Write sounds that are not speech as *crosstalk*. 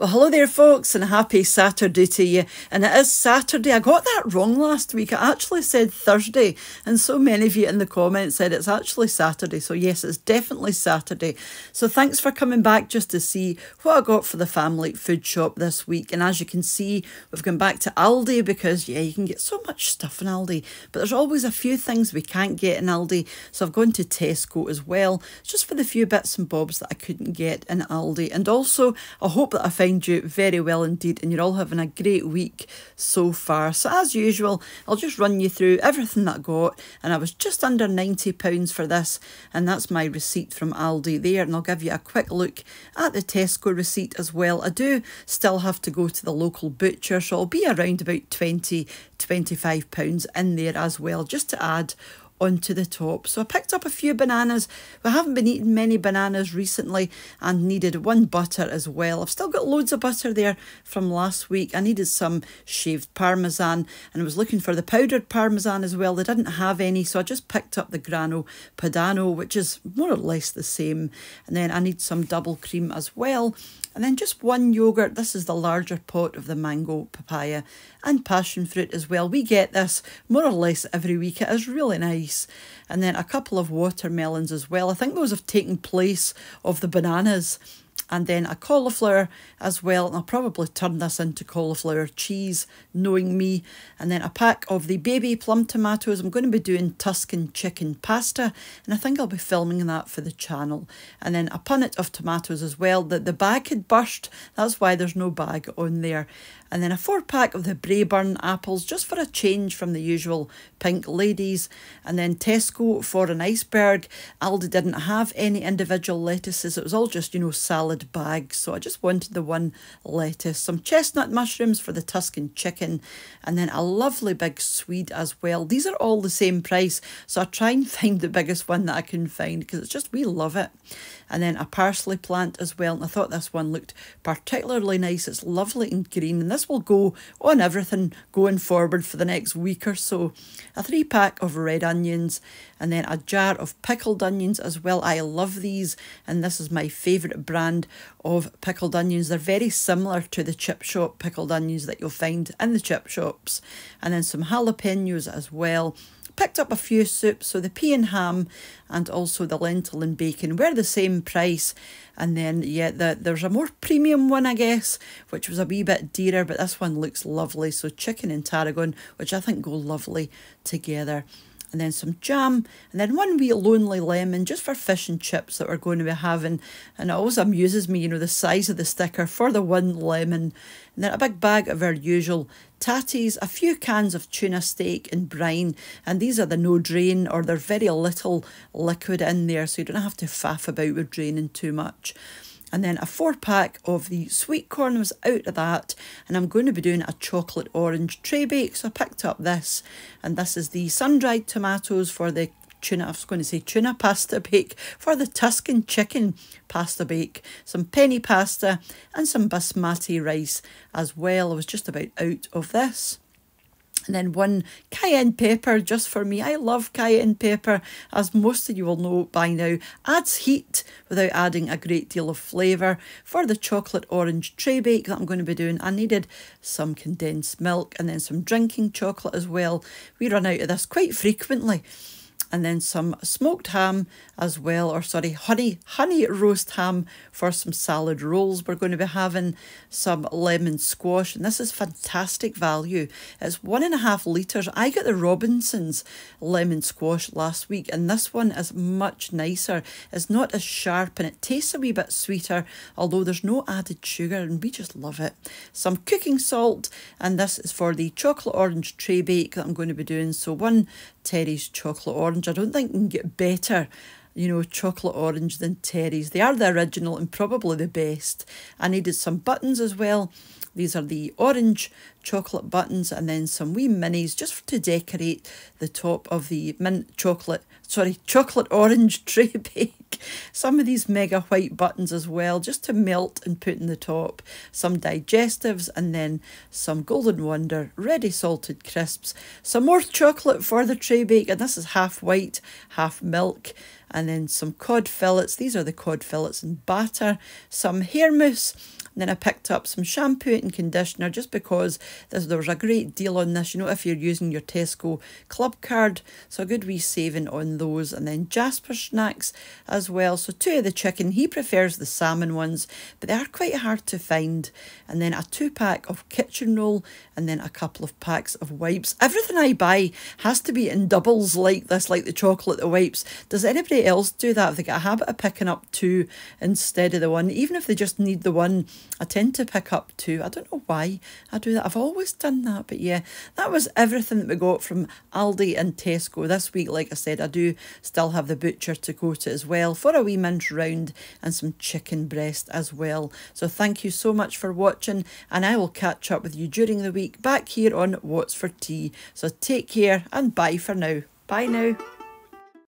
Well, hello there, folks, and happy Saturday to you. And it is Saturday. I got that wrong last week. I actually said Thursday, and so many of you in the comments said it's actually Saturday. So, yes, it's definitely Saturday. So, thanks for coming back just to see what I got for the family food shop this week. And as you can see, we've gone back to Aldi because, yeah, you can get so much stuff in Aldi, but there's always a few things we can't get in Aldi. So, I've gone to Tesco as well, just for the few bits and bobs that I couldn't get in Aldi. And also, I hope that I find find you very well indeed, and you're all having a great week so far. So, as usual, I'll just run you through everything that I got, and I was just under £90 for this, and that's my receipt from Aldi there. And I'll give you a quick look at the Tesco receipt as well. I do still have to go to the local butcher, so I'll be around about 20 £25 in there as well, just to add onto the top. So I picked up a few bananas. We haven't been eating many bananas recently and needed one butter as well. I've still got loads of butter there from last week. I needed some shaved parmesan and I was looking for the powdered parmesan as well. They didn't have any, so I just picked up the Grana Padano, which is more or less the same. And then I need some double cream as well. And then just one yoghurt. This is the larger pot of the mango, papaya and passion fruit as well. We get this more or less every week. It is really nice. And then a couple of watermelons as well. I think those have taken place of the bananas and then a cauliflower as well. And I'll probably turn this into cauliflower cheese, knowing me. And then a pack of the baby plum tomatoes. I'm going to be doing Tuscan chicken pasta, and I think I'll be filming that for the channel. And then a punnet of tomatoes as well. That the bag had burst, that's why there's no bag on there and then a four pack of the Braeburn apples just for a change from the usual pink ladies, and then Tesco for an iceberg. Aldi didn't have any individual lettuces, it was all just, you know, salad bags, so I just wanted the one lettuce. Some chestnut mushrooms for the Tuscan chicken, and then a lovely big swede as well. These are all the same price, so I try and *laughs* find the biggest one that I can find because it's just, we love it and then a parsley plant as well. And I thought this one looked particularly nice. It's lovely and green, and this will go on everything going forward for the next week or so. A three pack of red onions, and then a jar of pickled onions as well. I love these, and this is my favourite brand of pickled onions. They're very similar to the chip shop pickled onions that you'll find in the chip shops, and then some jalapenos as well picked up a few soups, so the pea and ham and also the lentil and bacon were the same price. And then, yeah, the, there's a more premium one, I guess, which was a wee bit dearer, but this one looks lovely. So chicken and tarragon, which I think go lovely together and then some jam, and then one wee lonely lemon just for fish and chips that we're going to be having. And it always amuses me, you know, the size of the sticker for the one lemon. And then a big bag of our usual tatties, a few cans of tuna steak and brine, and these are the no drain or there's very little liquid in there, so you don't have to faff about with draining too much and then a four pack of the sweet corn was out of that and I'm going to be doing a chocolate orange tray bake. So I picked up this and this is the sun-dried tomatoes for the tuna, I was going to say tuna pasta *laughs* bake for the Tuscan chicken pasta bake, some penne pasta and some basmati rice as well. I was just about out of this and then one cayenne pepper just for me. I love cayenne pepper, as most of you will know by now. Adds heat without adding a great deal of flavour. For the chocolate orange tray bake that I'm going to be doing, I needed some condensed milk and then some drinking chocolate as well. We run out of this quite frequently and then some smoked ham as well, or sorry, honey honey roast ham for some salad rolls. We're going to be having some lemon squash, and this is fantastic value. It's one and a half litres. I got the Robinsons lemon squash last week, and this one is much nicer. It's not as sharp and it tastes a wee bit sweeter, although there's no added sugar, and we just love it. Some cooking salt, and this is for the chocolate orange tray bake that I'm going to be doing. So one Terry's chocolate orange. I don't think you can get better, you know, chocolate orange than Terry's. They are the original and probably the best. I needed some buttons as well. These are the orange chocolate buttons and then some wee minis just to decorate the top of the mint chocolate, sorry, *laughs* chocolate orange *laughs* tray bake. Some of these mega white buttons as well, just to melt and put in the top. Some digestives and then some Golden Wonder ready salted crisps. Some more chocolate for the tray bake and this is half white, half milk and then some cod fillets. These are the cod fillets and batter, some hair mousse, and then I picked up some shampoo and conditioner just because there was a great deal on this, you know, if you're using your Tesco club card. So a good wee saving on those. And then Jasper snacks as well. So two of the chicken, he prefers the salmon ones, but they are quite hard to find. And then a two pack of kitchen roll and then a couple of packs of wipes. Everything I buy has to be in doubles like this, like the chocolate, the wipes. Does anybody else do that? If they get a habit of picking up two instead of the one, even if they just need the one, I tend to pick up two. I don't know why I do that. I've always done that. But yeah, that was everything that we got from Aldi and Tesco this week. Like I said, I do still have the butcher to go to as well for a wee mince round and some chicken breast as well. So thank you so much for watching and I will catch up with you during the week back here on What's for Tea. So take care and bye for now. Bye now.